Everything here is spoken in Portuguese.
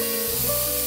Música